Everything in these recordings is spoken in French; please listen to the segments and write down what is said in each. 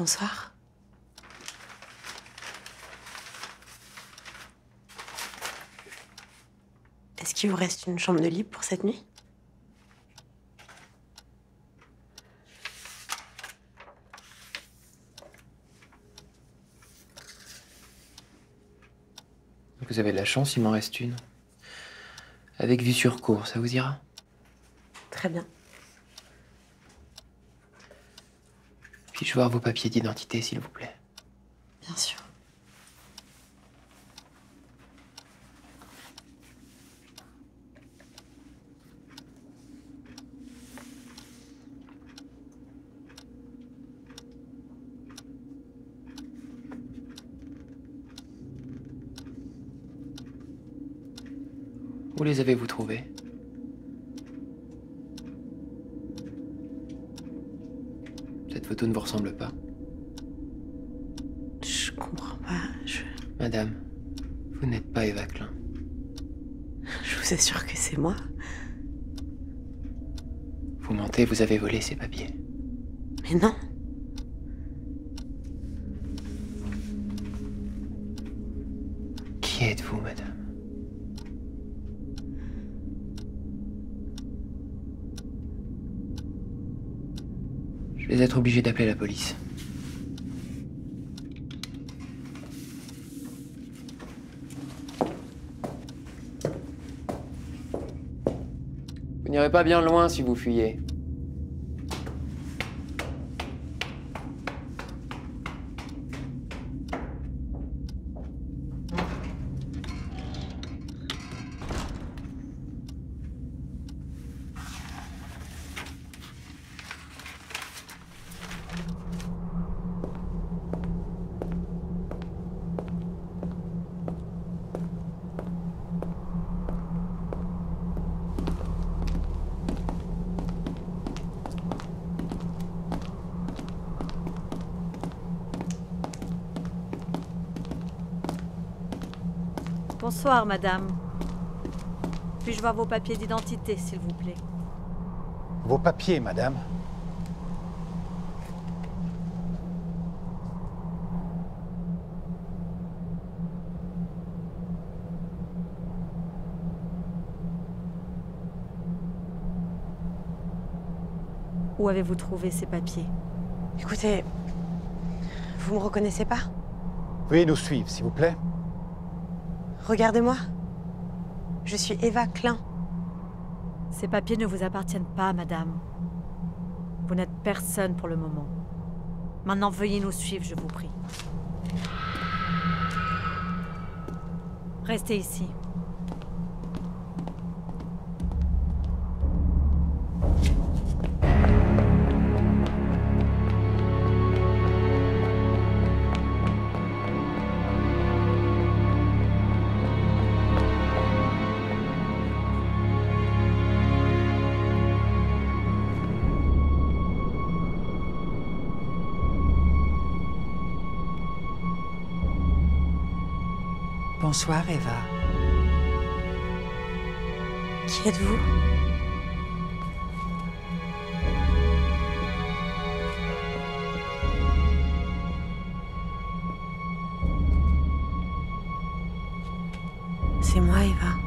Bonsoir. Est-ce qu'il vous reste une chambre de libre pour cette nuit? Vous avez de la chance, il m'en reste une. Avec vue sur cour, ça vous ira? Très bien. Puis-je voir vos papiers d'identité, s'il vous plaît Bien sûr. Où les avez-vous trouvés? Cette photo ne vous ressemble pas. Je comprends pas. Je, Madame, vous n'êtes pas Eva Klein. je vous assure que c'est moi. Vous mentez, vous avez volé ces papiers. Mais non. Qui êtes-vous, madame Je vais être obligé d'appeler la police. Vous n'irez pas bien loin si vous fuyez. Bonsoir, madame. Puis-je voir vos papiers d'identité, s'il vous plaît Vos papiers, madame. Où avez-vous trouvé ces papiers Écoutez, vous me reconnaissez pas? Veuillez nous suivre, s'il vous plaît. Regardez-moi. Je suis Eva Klein. Ces papiers ne vous appartiennent pas, madame. Vous n'êtes personne pour le moment. Maintenant, veuillez nous suivre, je vous prie. Restez ici. Bonsoir Eva. Qui êtes-vous? C'est moi, Eva.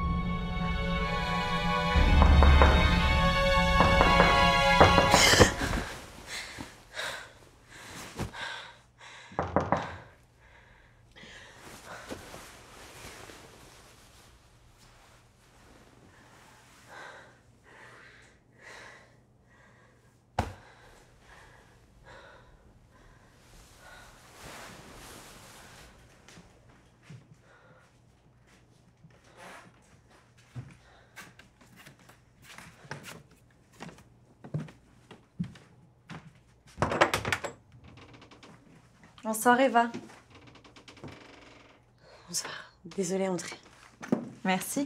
Bonsoir, Eva. Bonsoir. Désolée, entrez. Merci.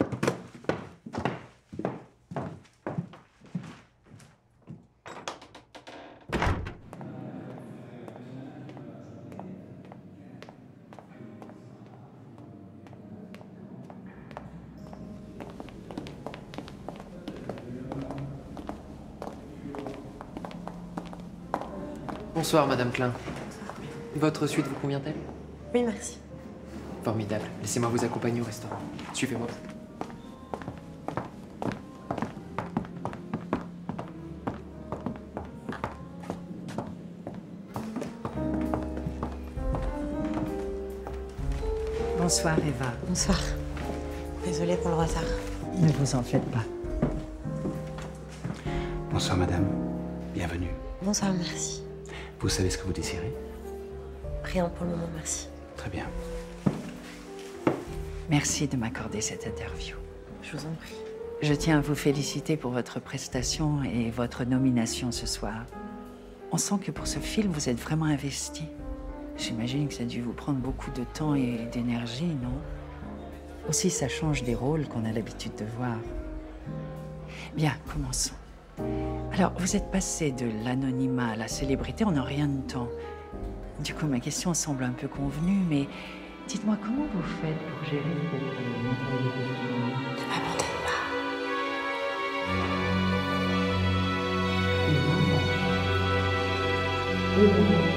Bonsoir, Madame Klein. Votre suite vous convient-elle? Oui, merci. Formidable. Laissez-moi vous accompagner au restaurant. Suivez-moi. Bonsoir Eva. Bonsoir. Désolée pour le retard. Ne vous en faites pas. Bonsoir madame, bienvenue. Bonsoir, merci. Vous savez ce que vous désirez? Rien pour le moment, merci. Très bien. Merci de m'accorder cette interview. Je vous en prie. Je tiens à vous féliciter pour votre prestation et votre nomination ce soir. On sent que pour ce film, vous êtes vraiment investi. J'imagine que ça a dû vous prendre beaucoup de temps et d'énergie, non? Aussi, ça change des rôles qu'on a l'habitude de voir. Bien, commençons. Alors, vous êtes passé de l'anonymat à la célébrité en un rien de temps. Du coup, ma question semble un peu convenue, mais dites-moi comment vous faites pour gérer cette... Ne m'abandonne pas.